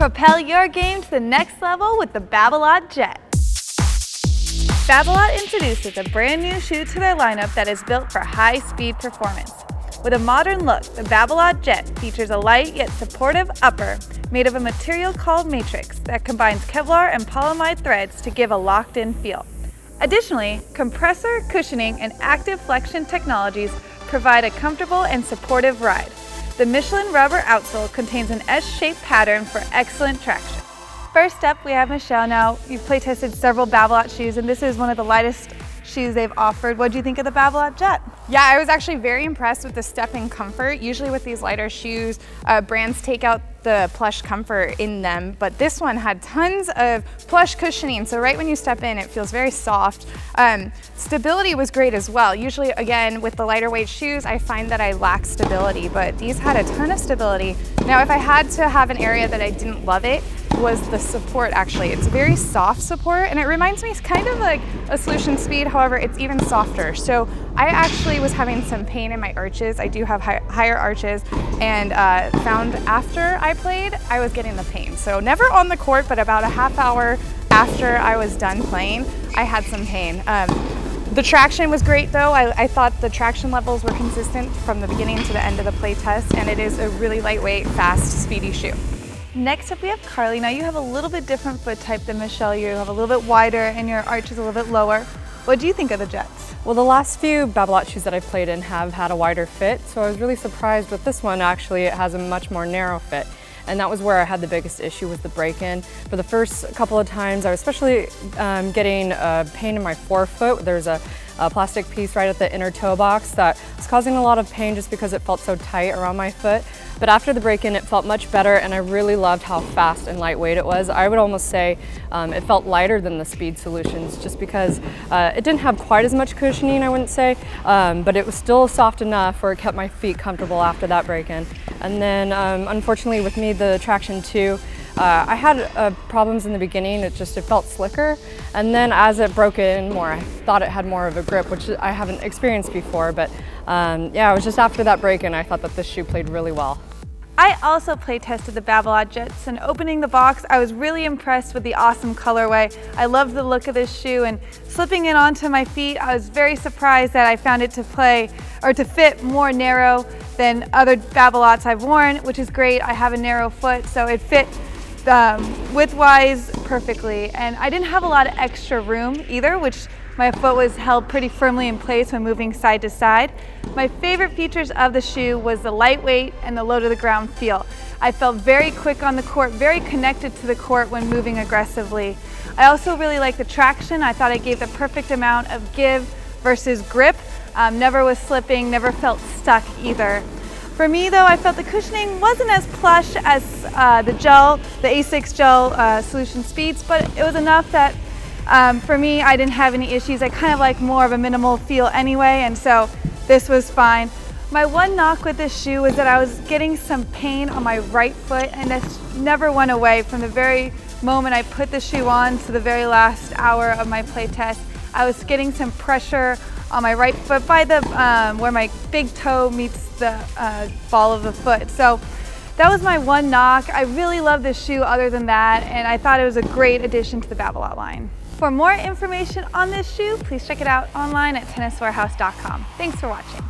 Propel your game to the next level with the Babolat Jet. Babolat introduces a brand new shoe to their lineup that is built for high-speed performance. With a modern look, the Babolat Jet features a light yet supportive upper made of a material called Matryx that combines Kevlar and polyamide threads to give a locked-in feel. Additionally, Kompressor, cushioning, and active flexion technologies provide a comfortable and supportive ride. The Michelin rubber outsole contains an S-shaped pattern for excellent traction. First up, we have Michelle. Now, you've play tested several Babolat shoes, and this is one of the lightest shoes they've offered. What do you think of the Babolat Jet? Yeah, I was actually very impressed with the step and comfort. Usually with these lighter shoes, uh, brands take out the plush comfort in them, but this one had tons of plush cushioning. So right when you step in, it feels very soft. Um, stability was great as well. Usually, again, with the lighter weight shoes, I find that I lack stability, but these had a ton of stability. Now, if I had to have an area that I didn't love it, was the support actually. It's very soft support and it reminds me kind of like a solution speed, however, it's even softer. So I actually was having some pain in my arches. I do have high, higher arches and uh, found after I played, I was getting the pain. So never on the court, but about a half hour after I was done playing, I had some pain. Um, the traction was great though. I, I, thought the traction levels were consistent from the beginning to the end of the play test and it is a really lightweight, fast, speedy shoe. Next up we have Carly. Now you have a little bit different foot type than Michelle. You have a little bit wider and your arch is a little bit lower. What do you think of the Jets? Well, the last few Babolat shoes that I've played in have had a wider fit, so I was really surprised with this one. Actually, it has a much more narrow fit and that was where I had the biggest issue with the break-in. For the first couple of times, I was especially um, getting a pain in my forefoot. There's a, a, plastic piece right at the inner toe box that was causing a lot of pain just because it felt so tight around my foot. But after the break-in, it felt much better and I really loved how fast and lightweight it was. I would almost say um, it felt lighter than the Speed Solutions just because uh, it didn't have quite as much cushioning, I wouldn't say, um, but it was still soft enough where it kept my feet comfortable after that break-in. And then um, unfortunately with me, the Traction 2, uh, I had uh, problems in the beginning, it just it felt slicker. And then as it broke in more, I thought it had more of a grip, which I haven't experienced before. But um, yeah, it was just after that break-in, I thought that this shoe played really well. I also play tested the Babolat Jets and opening the box, I was really impressed with the awesome colorway. I loved the look of this shoe and slipping it onto my feet, I was very surprised that I found it to play or to fit more narrow than other Babolats I've worn, which is great. I have a narrow foot, so it fit um, width-wise perfectly. And I didn't have a lot of extra room either, which my foot was held pretty firmly in place when moving side to side. My favorite features of the shoe was the lightweight and the low to the ground feel. I felt very quick on the court, very connected to the court when moving aggressively. I also really like the traction. I thought I gave the perfect amount of give versus grip. Um, never was slipping, never felt stuck either. For me though, I felt the cushioning wasn't as plush as uh, the gel, the Asics gel uh, solution speeds, but it was enough that um, for me, I didn't have any issues. I kind of like more of a minimal feel anyway, and so this was fine. My one knock with this shoe was that I was getting some pain on my right foot, and this never went away from the very moment I put the shoe on to the very last hour of my play test. I was getting some pressure on my right foot by the um, where my big toe meets the uh, ball of the foot. So that was my one knock. I really love this shoe other than that, and I thought it was a great addition to the Babolat line. For more information on this shoe, please check it out online at tenniswarehouse.com. Thanks for watching.